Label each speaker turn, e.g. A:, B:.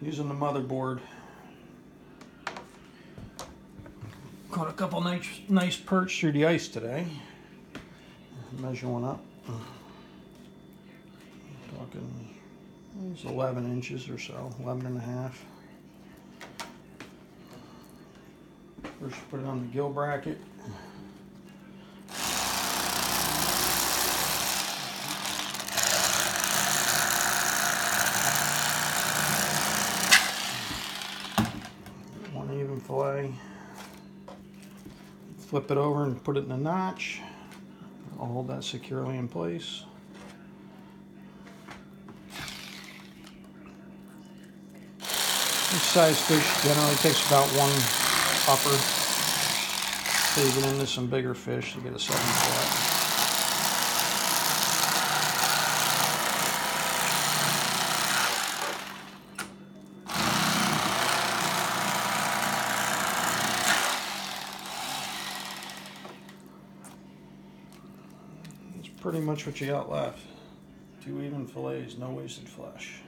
A: using the motherboard. Caught a couple nice, nice perch through the ice today. Measure one up. Talking, it's 11 inches or so, 11 and a half. First put it on the gill bracket. Even fillet. Flip it over and put it in a notch. I'll hold that securely in place. This size fish generally takes about one upper. So you get into some bigger fish to get a seven flat. Pretty much what you got left. Two even fillets, no wasted flesh.